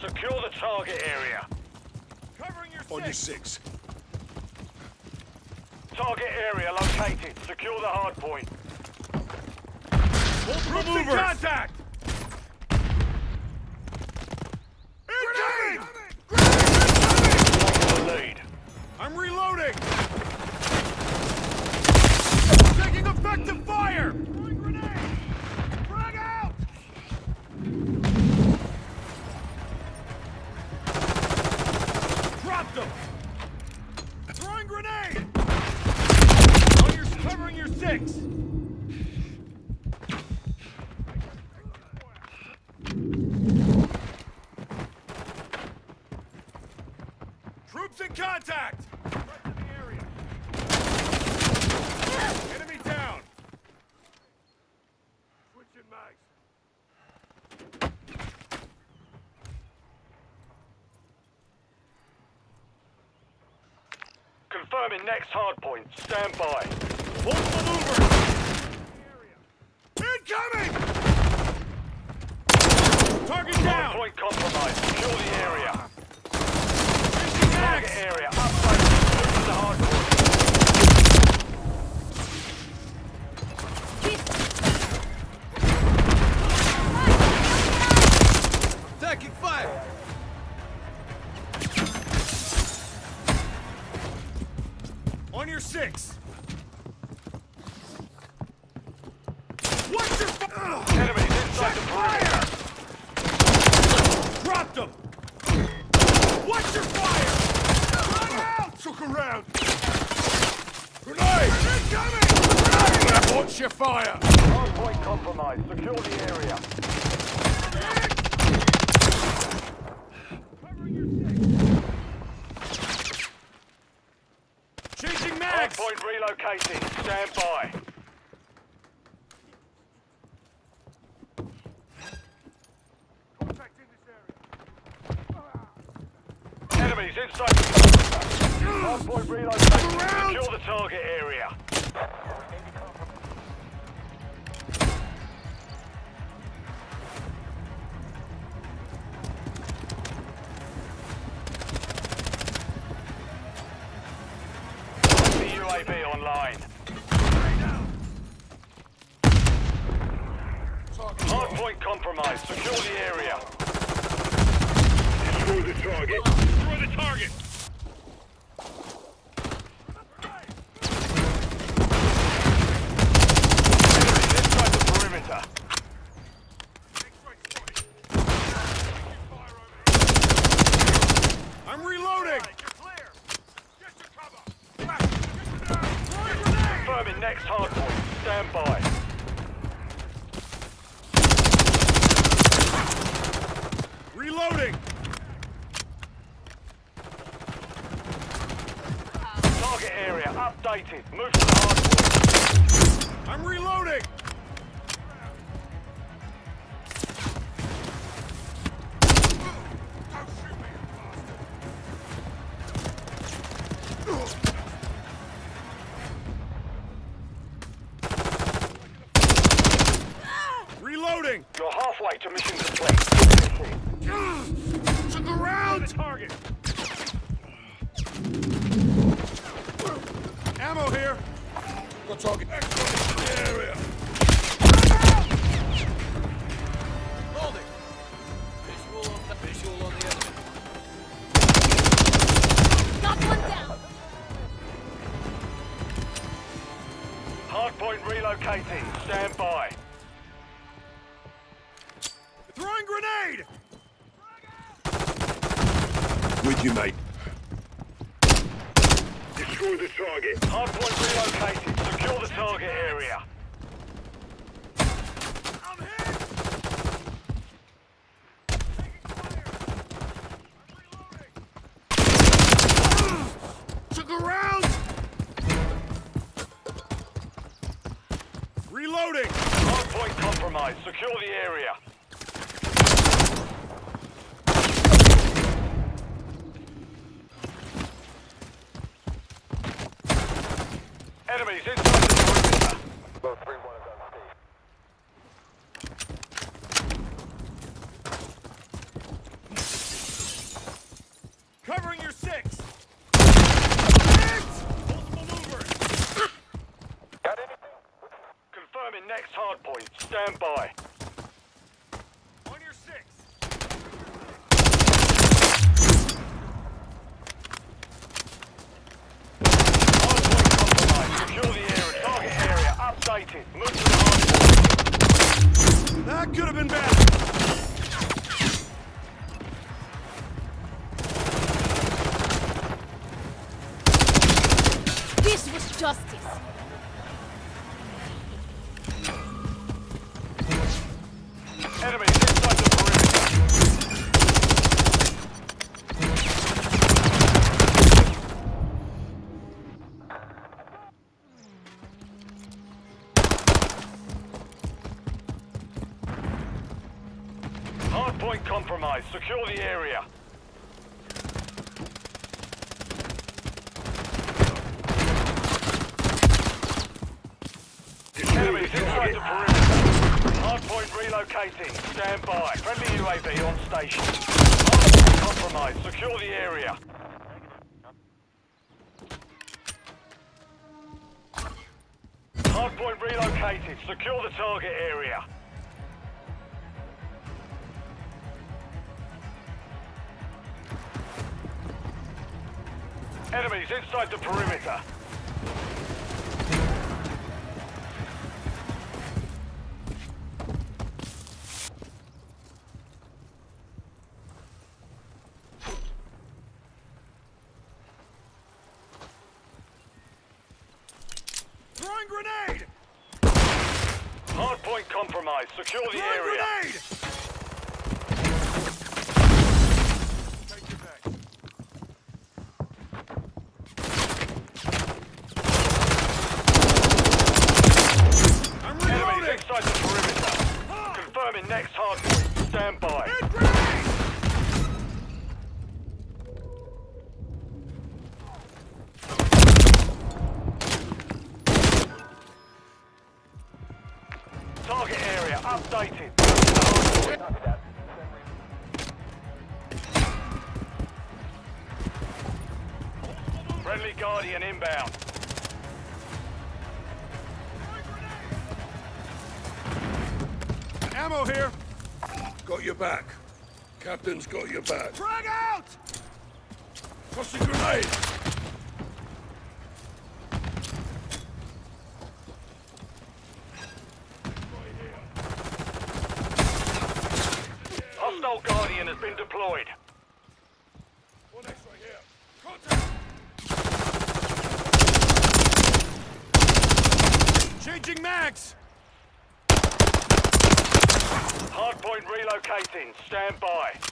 Secure the target area. Covering your On your six. Target area located. Secure the hard point. Multiple movers. Contact! Next hard point. Stand by. Multiple movers! Incoming! Target down! point compromised. Secure the area. Target area Watch your fire! Hard point compromised. Secure the area. Changing mags! point relocating. Stand by. Enemies inside the perimeter. Hard point relocating. Secure the target area. UAV online. Hard point compromised. Secure the area. Destroy the target. Destroy the target! Enemies inside the perimeter. I'm reloading! Confirming next hard point. Stand by. Reloading! Target area updated. Move to the hard point. I'm reloading! Reloading! You're halfway to mission complete. To the round! target! Ammo here! Got target. Excellent area. Holding. Visual on the visual on the enemy. Got one down. Hard relocating. Stand by. Throwing grenade! With you, mate. Destroy the target. Hard point relocated. Secure the target area. I'm hit! To the round! Reloading! Hard point compromised. Secure the area. Enemies inside the perimeter. Covering your six! Confirming next hard point. Stand by. On your six. Hard point compromised. Secure the area. Target area updated. Move to the hard point. That could have been bad. This was justice. Enemies inside. Secure the area. Enemies inside the perimeter. Hardpoint relocating. Stand by. Friendly UAV on station. Compromised. Secure the area. Hardpoint relocated. Secure the target area. Friendly Guardian inbound. Ammo here! Got your back. Captain's got your back. Frag out! Tossing grenade! Hostile Guardian has been deployed. One extra here. Contact! Changing mags! Hardpoint Stand by.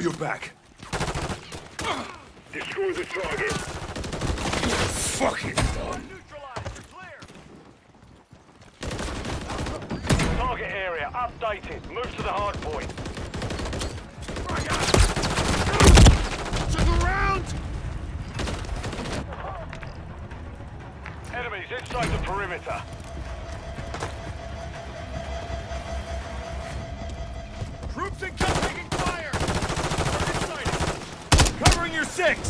Got your back. Destroy the target. Fucking done. Target area updated. Move to the hardpoint. To the round! Enemies inside the perimeter. Six!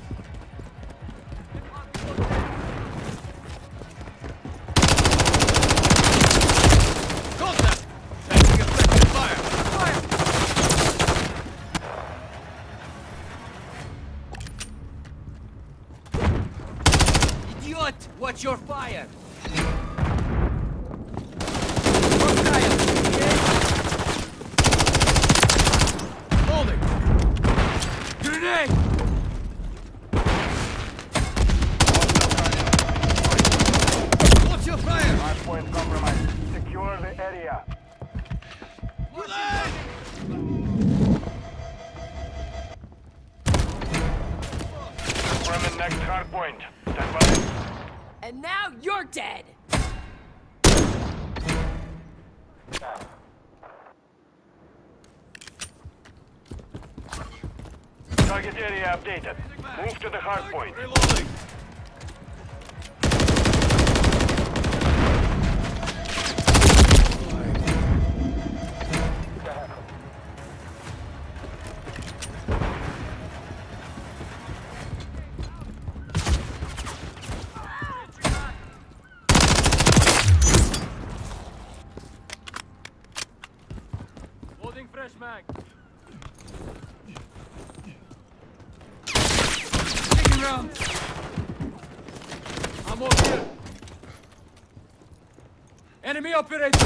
operator!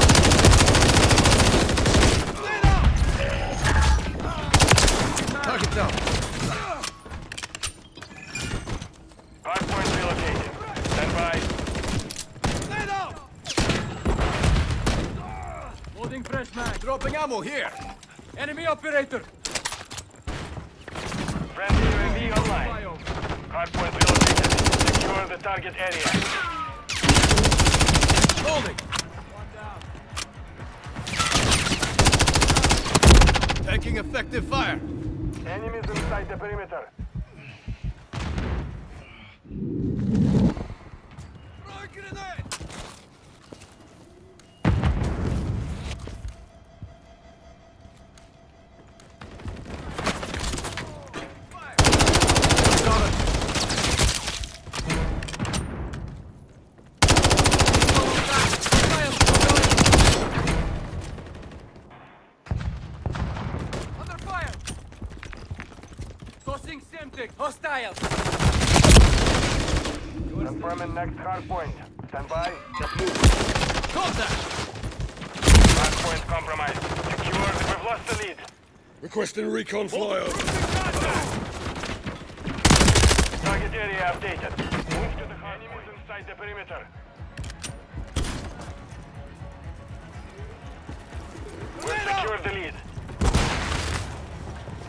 Target down. Hard point relocated. Fresh mag. Dropping ammo here. Enemy operator. Friendly UAV online. Hardpoint relocated. Secure the target area. Holding. Effective fire. Enemies inside the perimeter. Confirming next hard point. Stand by. Just move. Contact! Hard point compromised. Secure. We've lost the lead. Requesting recon flyover. Target area updated. Move to the hard Enemies inside the perimeter. We've secured the lead.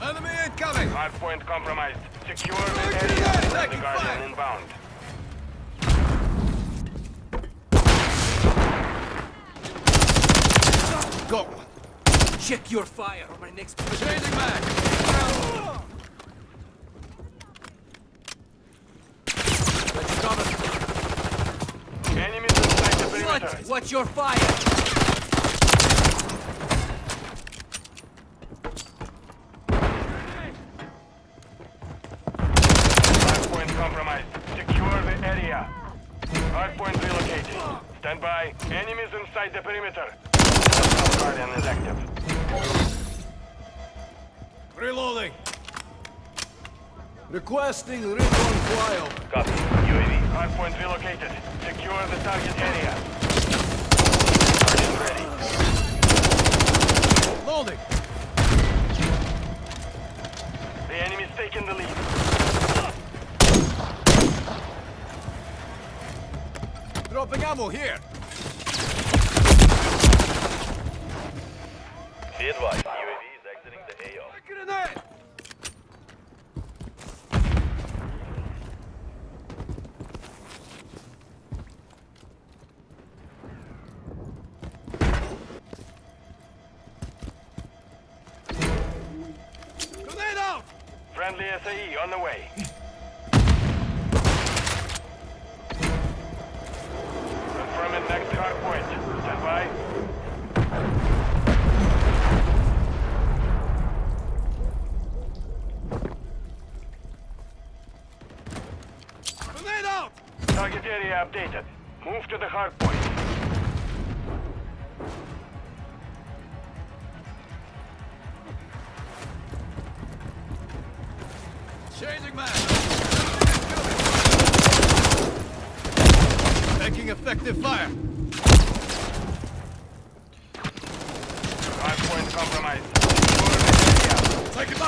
Enemy incoming! Hard point compromised. Secure the area. area, The Guardian inbound. Got one. Check your fire on my next Changing mag! Let's cover. Enemies inside the perimeter. What? Watch your fire! Hard point compromised. Secure the area. Hard point relocating. Stand by. Enemies inside the perimeter. Guardian is active. Requesting recon flyover. Copy. UAV. Hard point relocated. Secure the target area. Target ready. Loading. The enemy's taking the lead. Dropping ammo here.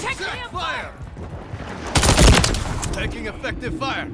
Check fire! Taking effective fire!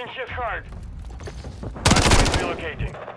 Getting hard. Relocating.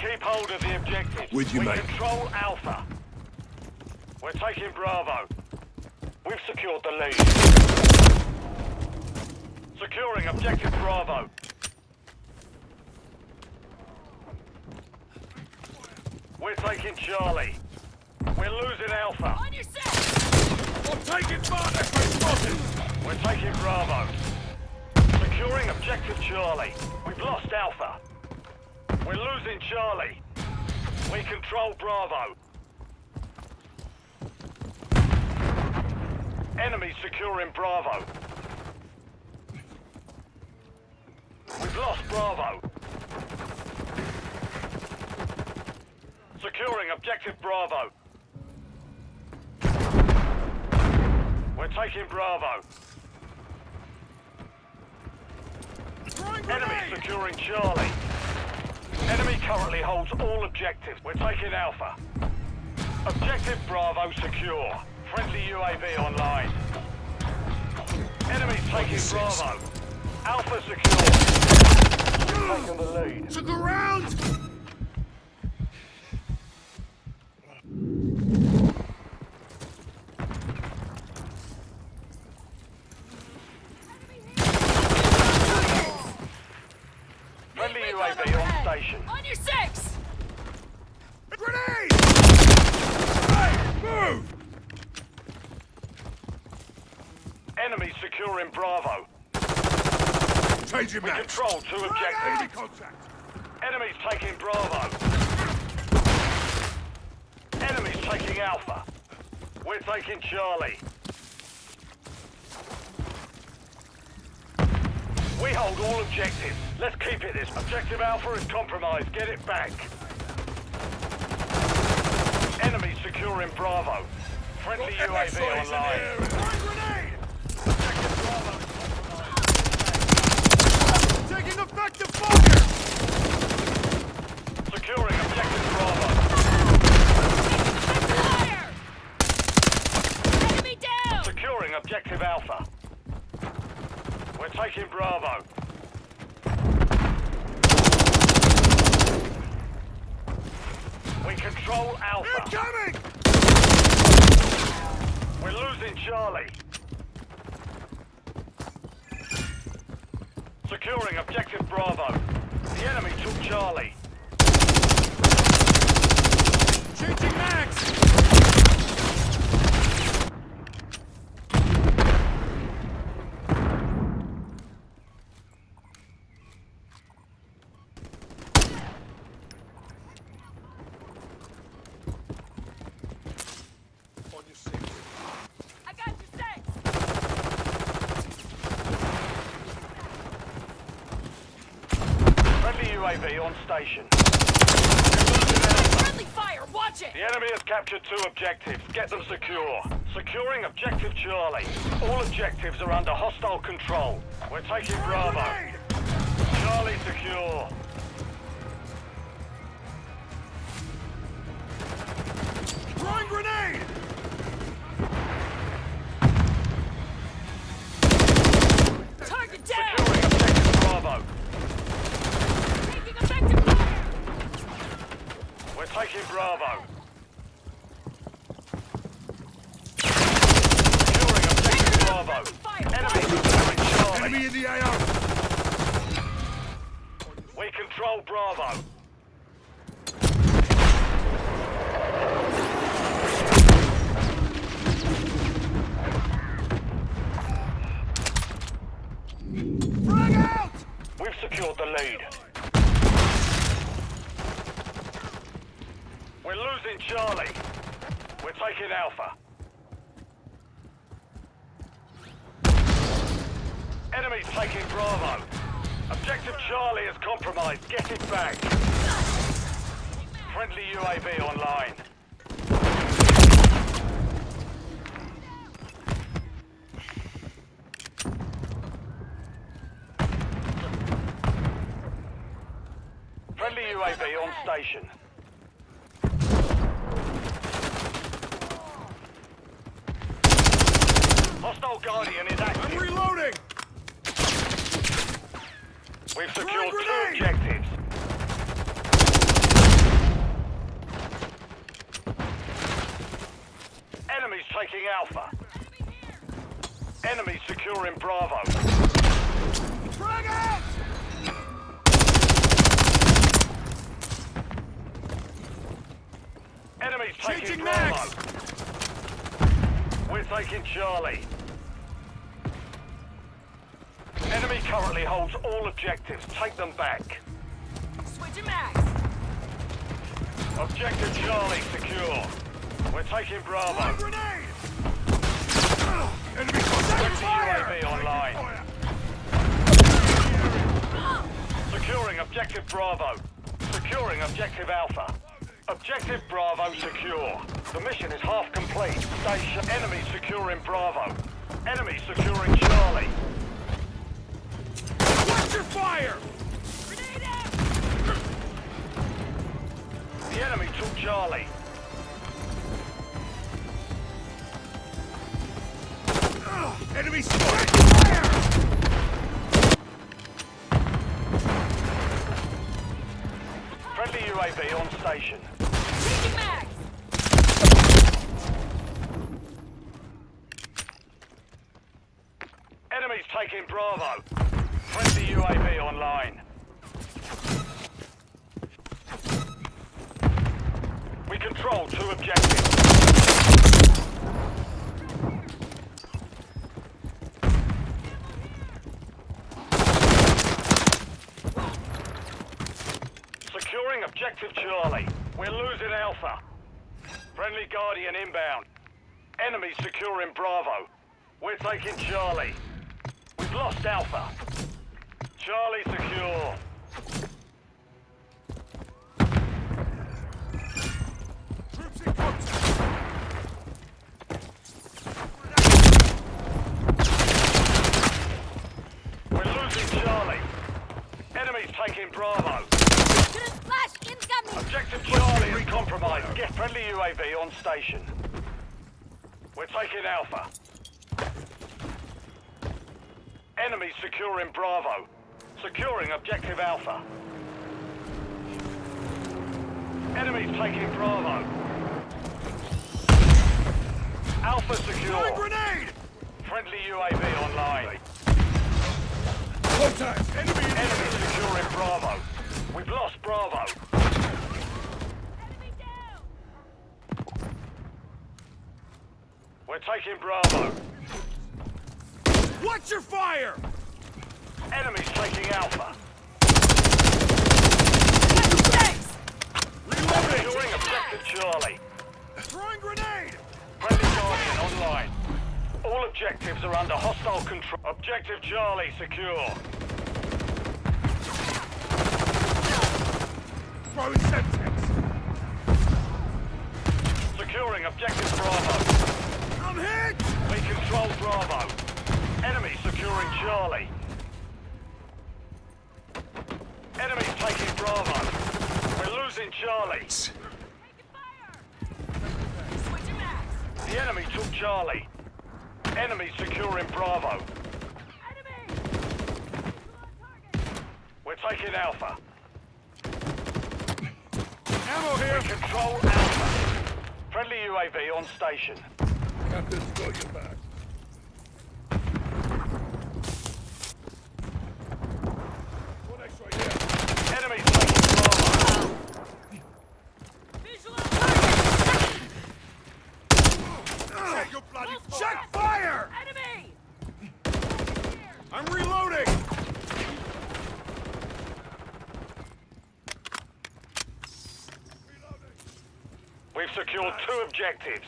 Keep hold of the objective. With you, we mate. control Alpha. We're taking Bravo. We've secured the lead. Securing objective Bravo. We're taking Charlie. We're losing Alpha. On your set! I'm taking fire! Spotted! We're taking Bravo. Securing objective Charlie. We've lost Alpha. We're losing Charlie. We control Bravo. Enemy securing Bravo. We've lost Bravo. Securing objective Bravo. We're taking Bravo. Enemy securing Charlie. Enemy currently holds all objectives. We're taking Alpha. Objective Bravo secure. Friendly UAV online. Enemy taking Bravo. Alpha secure. Taking the lead. Took a round! Friendly UAV on On your six! Grenade! Hey, move! Enemy securing Bravo. Changing We max. control two Enemy objectives. contact. Enemies taking Bravo. Enemies taking Alpha. We're taking Charlie. We hold all objectives. Let's keep it this. Objective Alpha is compromised. Get it back. Enemy securing Bravo. Friendly UAV online. Throwing grenade! Objective Bravo is compromised. Taking effective fire! Securing objective Bravo. Fire! Enemy down! Securing objective Alpha. We're taking Bravo. We control Alpha. Incoming! We're losing Charlie. Securing objective Bravo. The enemy took Charlie. Changing max! On your six. I got your six! Friendly UAV on station. We're losing Alpha. Friendly fire! Watch it! The enemy has captured two objectives. Get them secure. Securing objective Charlie. All objectives are under hostile control. We're taking Bravo. Charlie secure. Throwing grenade! Target down! Securing objective Bravo. Taking effective fire! We're taking Bravo. Securing objective Bravo. Fire! Enemy Fire! securing Charlie. Enemy in the AO! We control Bravo. Frag out! We've secured the lead. We're losing Charlie. We're taking Alpha. Enemies taking Bravo. Objective Charlie is compromised. Get it back. Friendly UAV online. Friendly UAV on station. Hostile Guardian is active. I'm reloading! We've secured two objectives. Enemies taking Alpha. Enemies securing Bravo. Frag out! Enemies taking Changing Bravo. max! We're taking Charlie. Enemy currently holds all objectives. Take them back. Switching mags! Objective Charlie secure. We're taking Bravo. grenade! Enemy contact! UAV online. Securing objective Bravo. Securing objective Alpha. Objective Bravo secure. The mission is half complete. Station enemy securing Bravo. Enemy securing Charlie. Watch your fire! Grenade out! The enemy took Charlie. Ugh, enemy spotted! Fire! Friendly UAV on station. Taking mags! Enemies taking Bravo. Friendly UAV online. We control two objectives. Securing objective Charlie. We're losing Alpha. Friendly Guardian inbound. Enemy securing Bravo. We're taking Charlie. We've lost Alpha. Charlie secure. Troops in contact! We're losing Charlie. Enemies taking Bravo. Incoming! Objective Charlie is compromised. Get friendly UAV on station. We're taking Alpha. Enemies securing Bravo. Securing objective Alpha. Enemies taking Bravo. Alpha Throwing secure. grenade! Friendly UAV online. Contact! Enemy in Enemy securing Bravo. We've lost Bravo. Enemy down! We're taking Bravo. Watch your fire! Enemies taking Alpha. Thanks! Reloading! Securing objective Charlie. Throwing grenade! Friendly Guardian online. All objectives are under hostile control. Objective Charlie secure. Throwing Semtex! Securing objective Bravo. I'm hit! We control Bravo. Enemy securing Charlie. Bravo. We're losing Charlie. Taking fire! Switching mags! The enemy took Charlie. Enemy securing Bravo. Enemy! Visual on target! We're taking Alpha. Ammo We control Alpha. Friendly UAV on station. Captain's got back. One Enemy taking Bravo. Visual on target! Check your bloody Full Check force! fire! Enemy! I'm reloading! We've secured two objectives.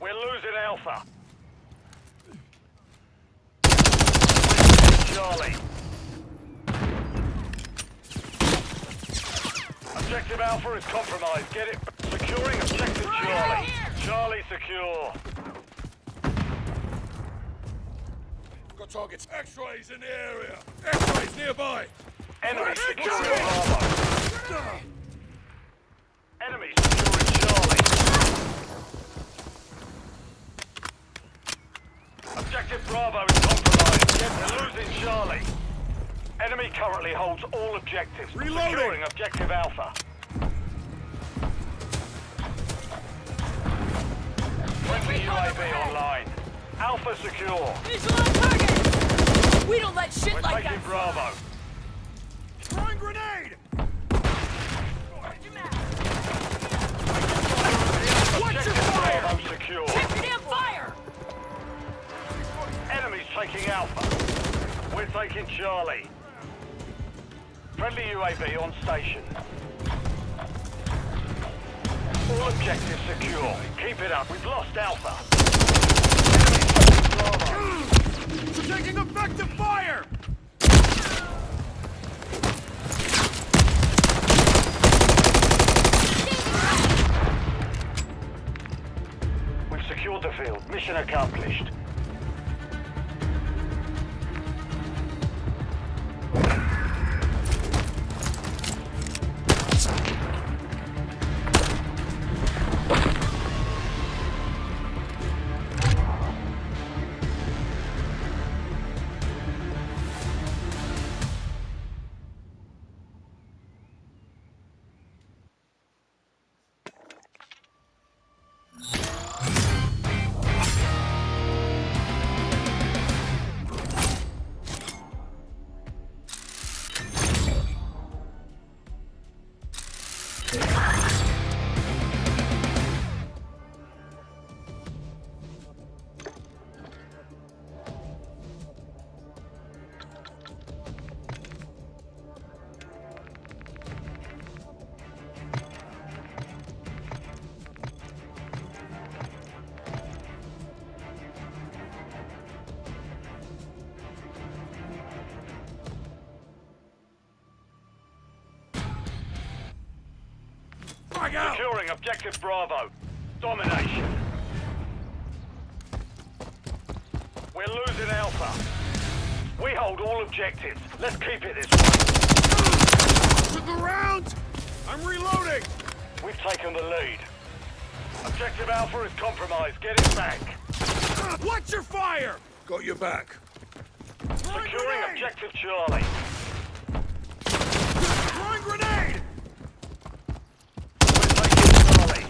We're losing Alpha. Charlie. Objective Alpha is compromised. Get it. Securing objective Right Charlie. Charlie secure. Got targets. X-rays in the area. X-rays nearby. Enemy securing. Bravo. Enemy securing Charlie. Objective Bravo is compromised. We're losing Charlie. Enemy currently holds all objectives. Reloading. Securing objective Alpha. UAV online. Alpha secure. Visual on target! We don't let shit We're like taking that Bravo. Throwing grenade! Switching! Watch your Objective fire! Bravo secure. Check your damn fire! Enemies taking Alpha. We're taking Charlie. Friendly UAV on station. All objectives secure. Keep it up. We've lost Alpha. Taking Bravo. Taking effective fire! We've secured the field. Mission accomplished. Securing objective Bravo. Domination. We're losing Alpha. We hold all objectives. Let's keep it this way. To the ground! I'm reloading! We've taken the lead. Objective Alpha is compromised. Get it back. Watch your fire! Got your back. Securing objective Charlie. Throwing grenade! We're taking Charlie.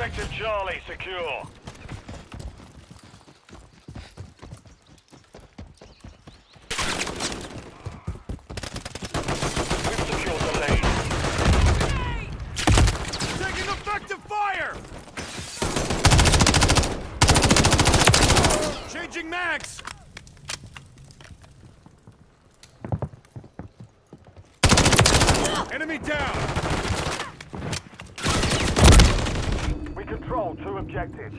Objective Charlie secure. We've secured the lead. Taking effective fire! Changing mags! Enemy down! We control two objectives.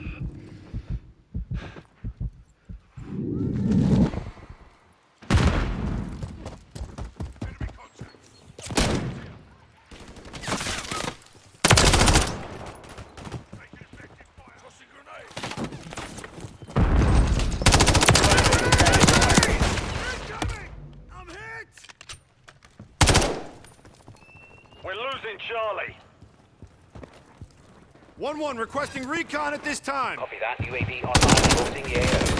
Tossing grenade. Incoming! I'm hit! We're losing Charlie. 1-1 requesting recon at this time. Copy that. UAV online. The AO.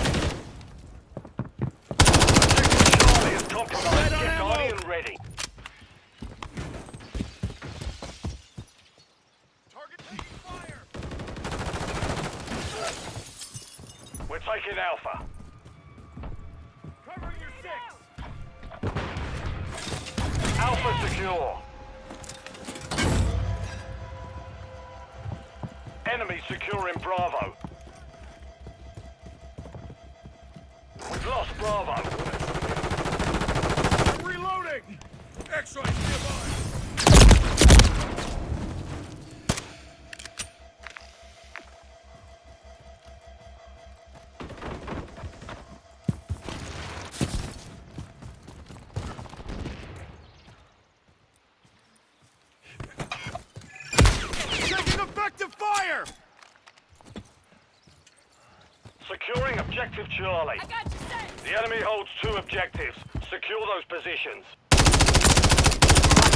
Securing objective Charlie. I got you set. The enemy holds two objectives. Secure those positions.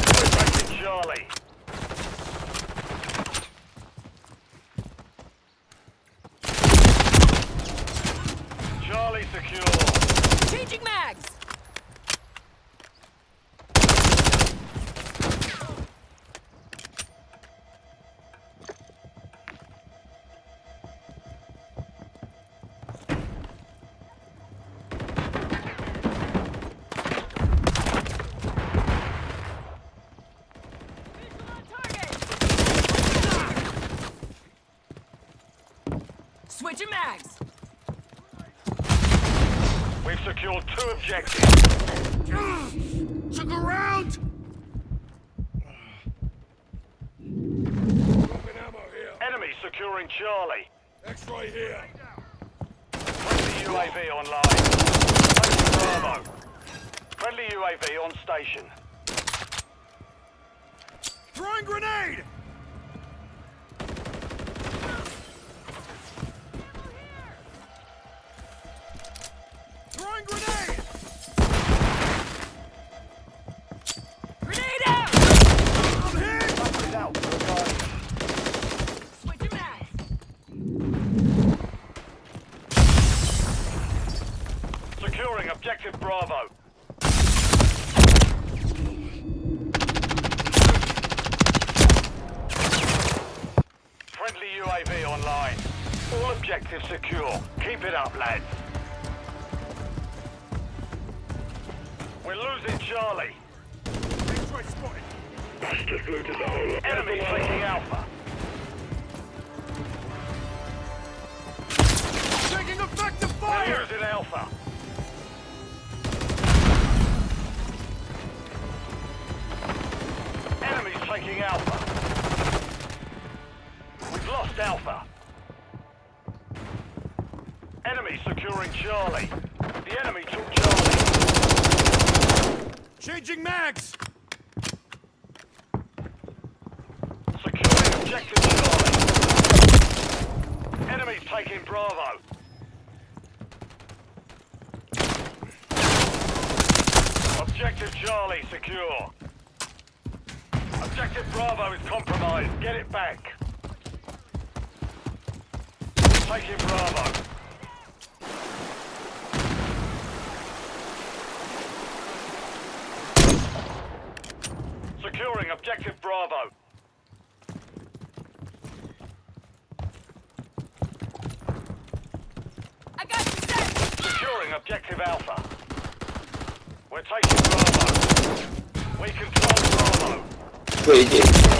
We're Charlie. Charlie secure. Changing mags. Secured Enemy taking Alpha. Taking effective fire! losing Alpha. Enemy's taking Alpha. We've lost Alpha. Enemy securing Charlie. The enemy took Charlie. Changing mags! Securing objective Charlie. Enemy's taking Bravo. Objective Charlie secure. Objective Bravo is compromised. Get it back. Taking Bravo. Securing objective Bravo. I got you set. Securing objective Alpha. We're taking Bravo. We control Bravo.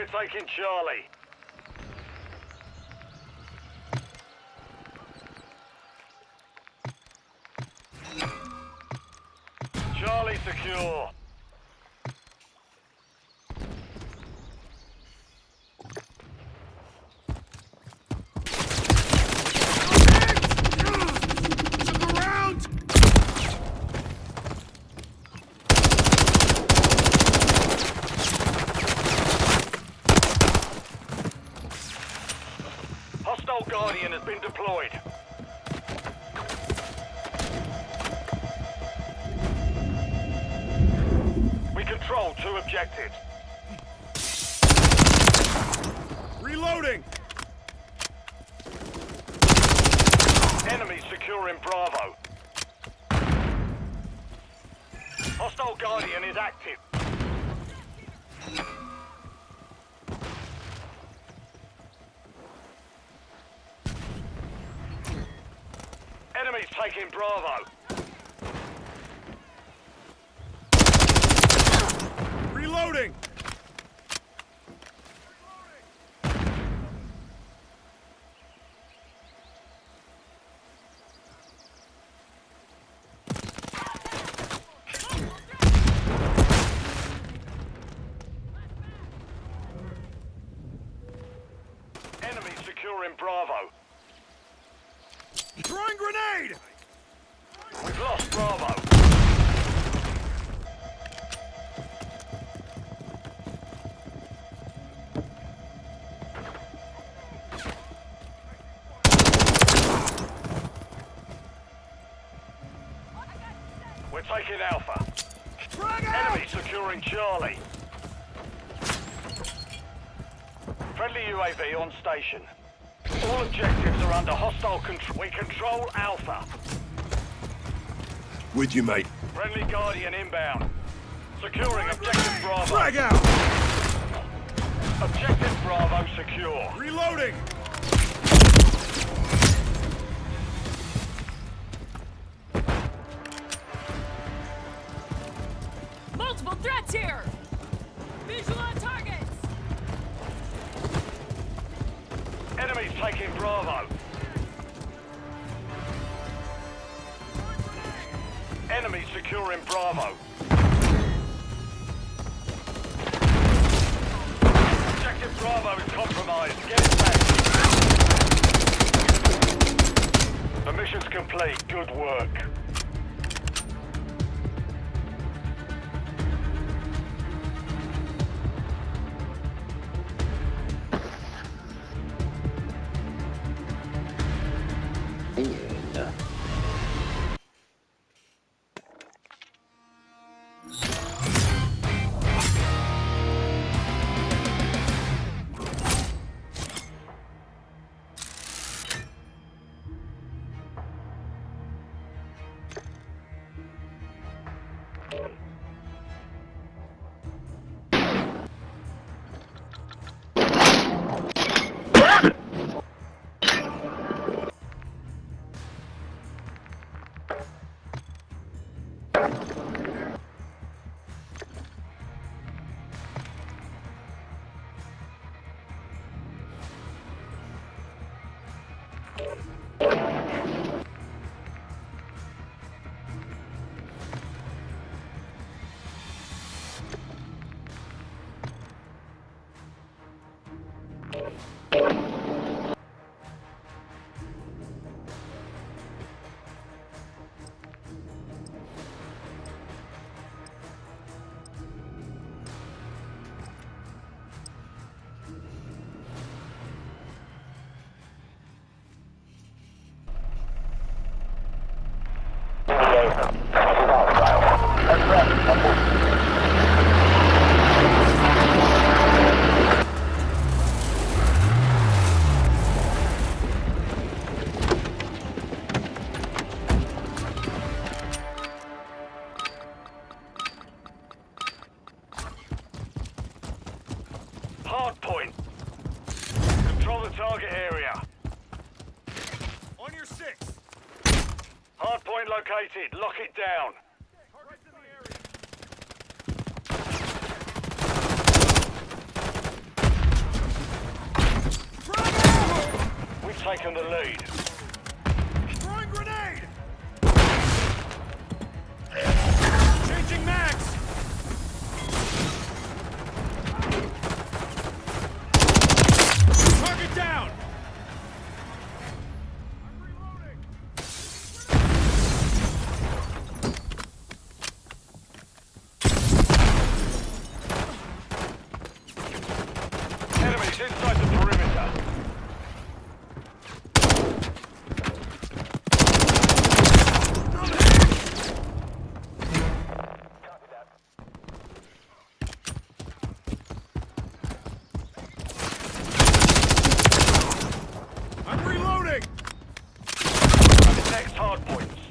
We're taking Charlie. Charlie secure. Bravo. Reloading! Enemy securing Bravo. Taking Alpha. Frag out! Enemy securing Charlie. Friendly UAV on station. All objectives are under hostile control. We control Alpha. With you, mate. Friendly Guardian inbound. Securing objective Bravo. Frag out! Objective Bravo secure. Reloading! Threats here. Visual on targets. Enemies taking Bravo. Enemy securing Bravo.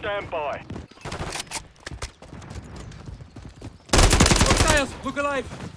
stand. Look, Niles! Look alive!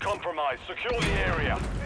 Compromise. compromised. Secure the area.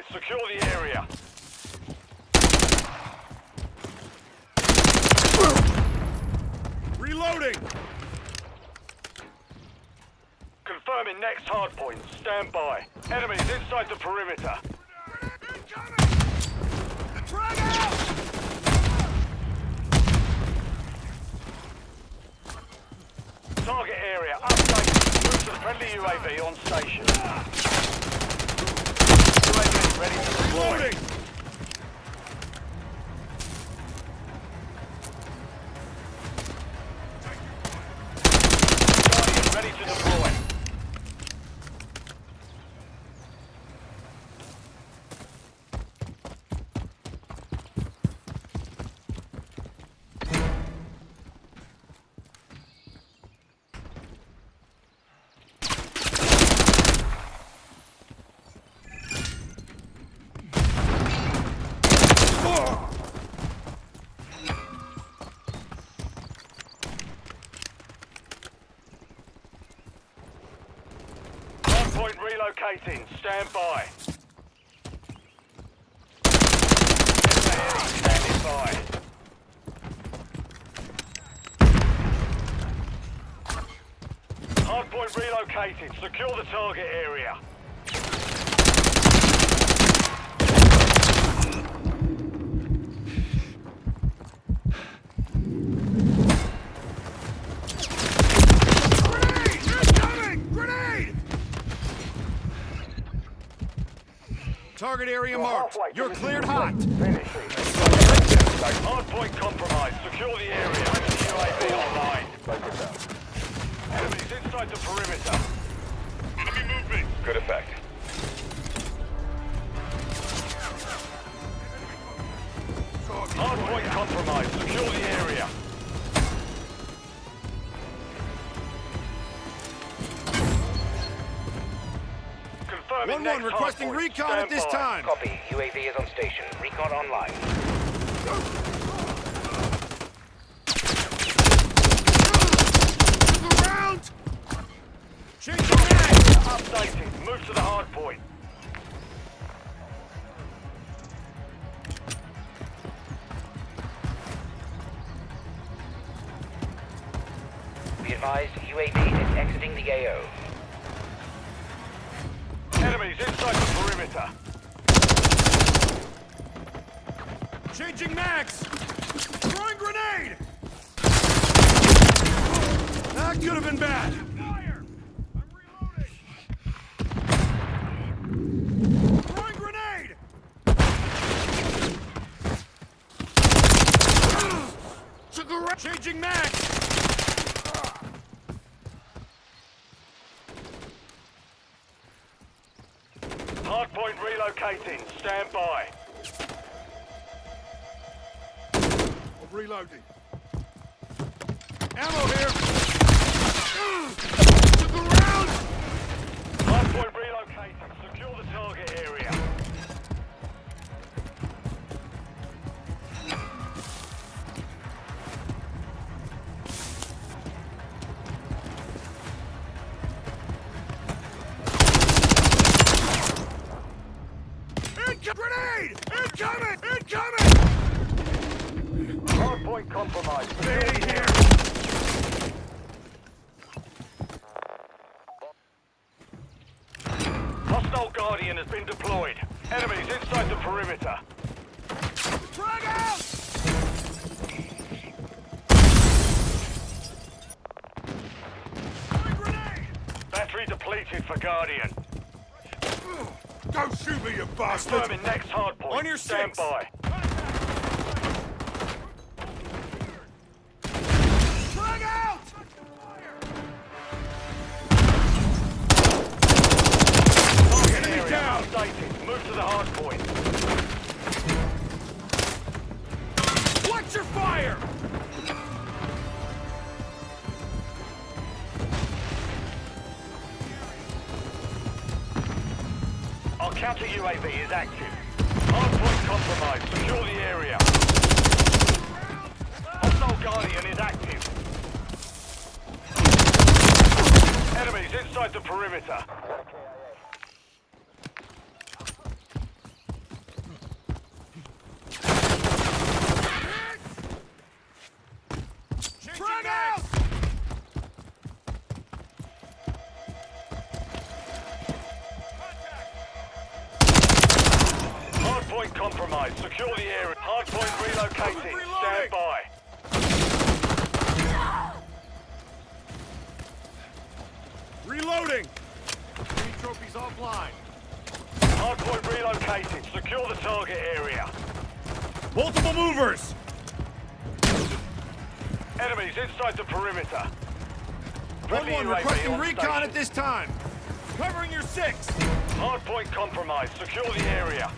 Allies, secure the area. Reloading! Confirming next hardpoint. Stand by. Enemies inside the perimeter. Target area updated. Friendly UAV on station. Ready to deploy. Loading! Relocating. Stand by. Standing by. Hardpoint relocated. Secure the target area. Grenade! Incoming! Grenade! Target area marked. You're cleared hot. Hardpoint compromised. Secure the area. UAV online. Enemies inside the perimeter. Enemy movement. Good effect. Hardpoint compromised. Secure the area. Confirming One next one requesting recon at this time. Copy. UAV is on station. Recon online. Change your! Updating. Move to the hardpoint. Be reloading. Ammo here! Took a round! Hardpoint relocating. Secure the target area. Inco- grenade! Incoming! Incoming! Hardpoint compromised. Stay here! Hostile Guardian has been deployed. Enemies inside the perimeter. Frag out! Grenade! Battery depleted for Guardian. Don't shoot me, you bastard! Confirming next hardpoint. On your Stand six. by. Secure the target area. Multiple movers! Enemies inside the perimeter. One Friendly one UAV requesting on recon station. at this time. Covering your six. Hardpoint compromised. Secure the area.